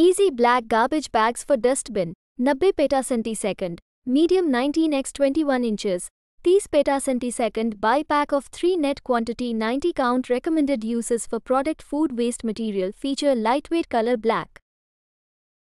Ezee black garbage bags for dustbin, 90 peta centisecond, medium 19x 21 inches, 30 peta centisecond buy pack of 3 net quantity 90 count recommended uses for product food waste material feature lightweight color black.